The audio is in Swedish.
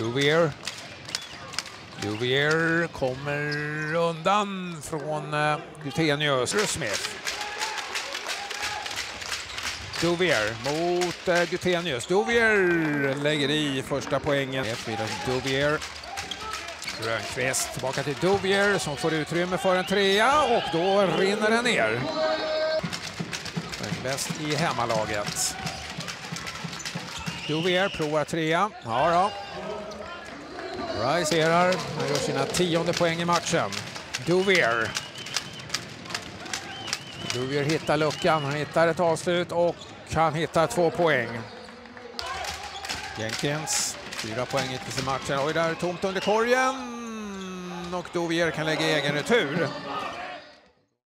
Duvier. Duvier kommer undan från eh, Gutenius. Smith. Duvier mot eh, Gutenius. Duvier lägger i första poängen. Duvier. Rönnqvist tillbaka till Duvier som får utrymme för en trea och då rinner den ner. Bäst i hemmalaget. Duvier provar trea. Ja då. Rice erar. Han gör sina tionde poäng i matchen. Duvier. Duvier hittar luckan. Han hittar ett avslut och han hittar två poäng. Jenkins. Fyra poäng hittills i matchen. Oj, där tomt under korgen. Och Duvier kan lägga egen retur.